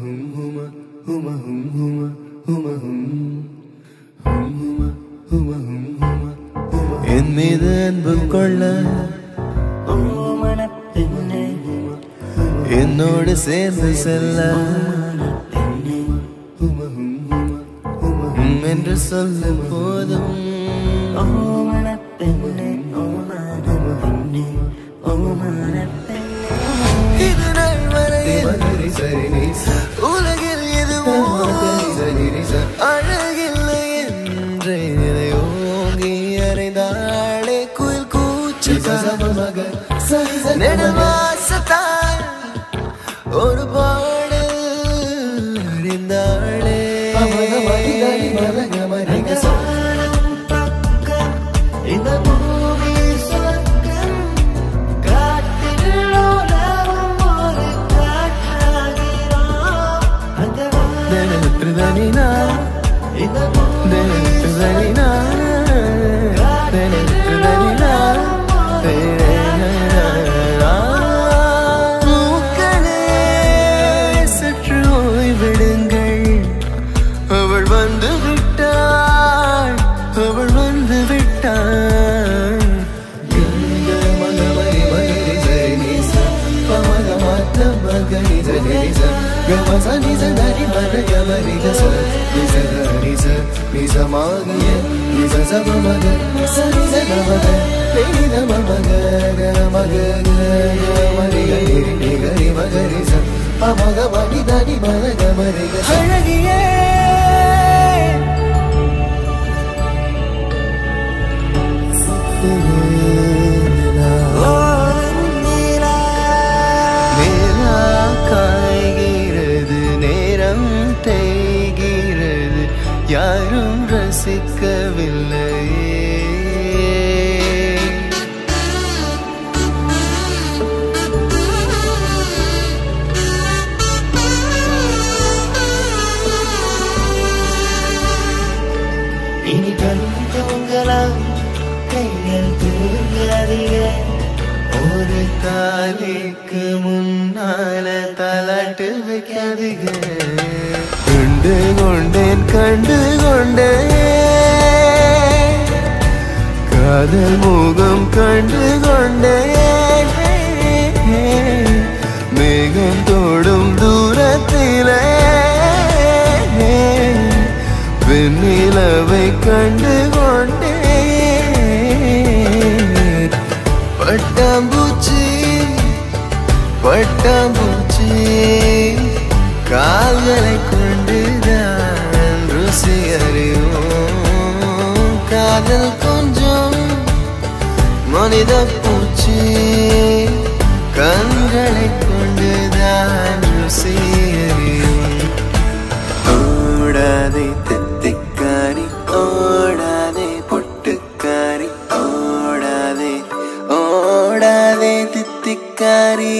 hum huma huma hum huma huma hum hum huma huma hum huma என் மீது அன்பு கொள்ள என்னோடு சேர்ந்து செல்ல என்று சொல்ல போதும் இது நாள் வரை சரி கூச்சு நெடுவாசத்தால் ஒரு பாடல் அறிந்தாளே. இந்த பூமி சொர்க்கம் காட்டில் உலகம் ஒரு காற்றாகிறோம். அந்த தினத்துதனினா இந்த வந்து விட்டாள் அவள் வந்து நிச மாகிய நிச சப மக சரி ச மக நித மக மகரி ச பமக மணி தனி மர யாரும் இனி கண் தூங்கலாம் கைகள் தூங்காதீங்க. ஒரு காலிக்கு முன்னால தலாட்டு வைக்காதீங்க. கண்டு கொண்டேன் கண்டு கொண்டேன். காதல் முகம் கண்டு கொண்டேன். மேகம் தோடும் தூரத்திலே. வெண்ணிலவை கண்டு கொண்டேன். பட்டாம்பூச்சி பட்டாம்பூச்சி கால்களை கொண்டுதான் ருசி அறிவோம். காதல் கொஞ்சம் மனித பூச்சி. கண்களை கொண்டுதான் ருசி ஓடாதே தித்திக்காரி ஓடாதே பொட்டுக்காரி ஓடாதே ஓடாதே தித்திக்காரி.